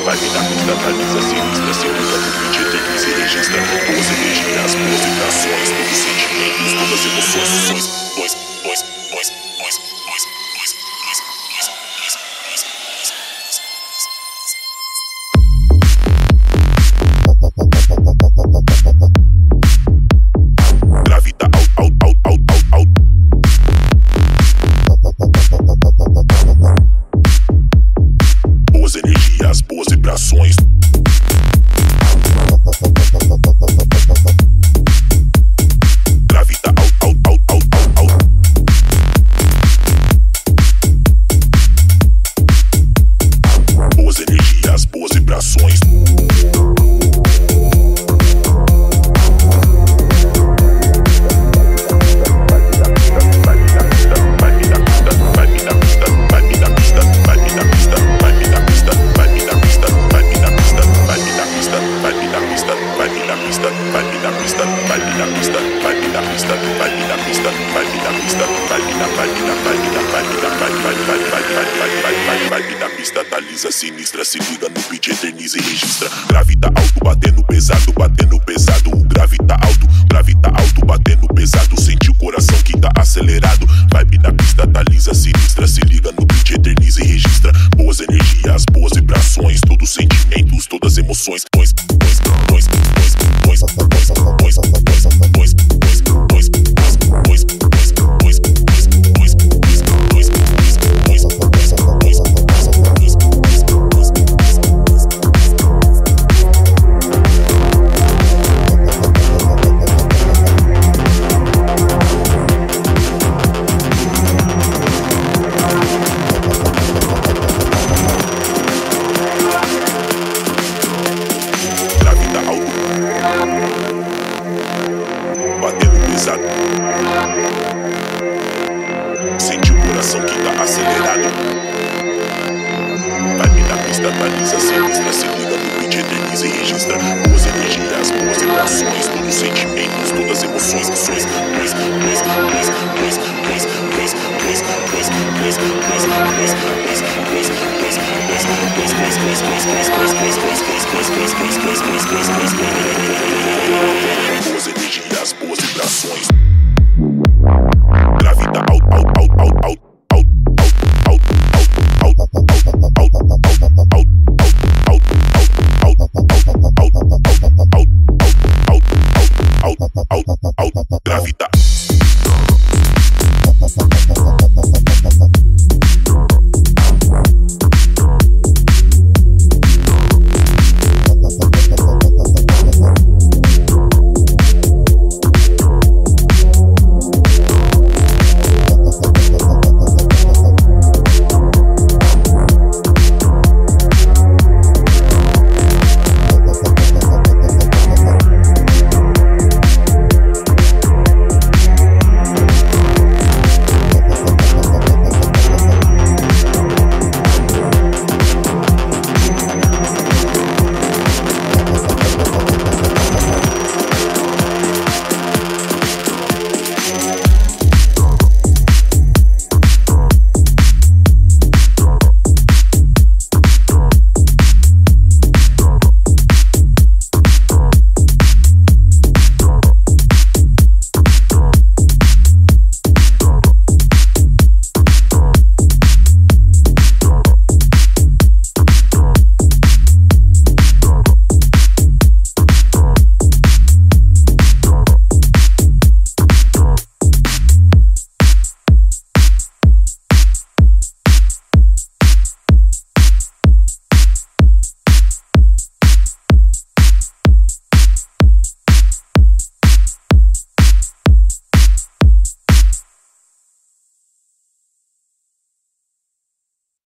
Vai me dar constantaliza, sinistra, segura tudo de tem que se registra Todas energias, as vibrações, todos os sentimentos, todas as emoções, ações. Sinistra, se liga no beat, eterniza e registra. Gravita alto, batendo pesado, batendo pesado, gravita alto, gravita alto, batendo pesado, sente o coração que tá acelerado. Vibe na pista, tá lisa, sinistra, se liga no beat, eterniza e registra. Boas energias, boas vibrações, todos sentimentos, todas emoções. Batendo pesado. Sente o coração que tá acelerado. Vai me dar pista, baliza, sinistra, se liga no beat, eterniza e registra. Boas energias, boas vibrações, todos sentimentos, todas emoções, ações. Dois, dois, dois, dois, dois,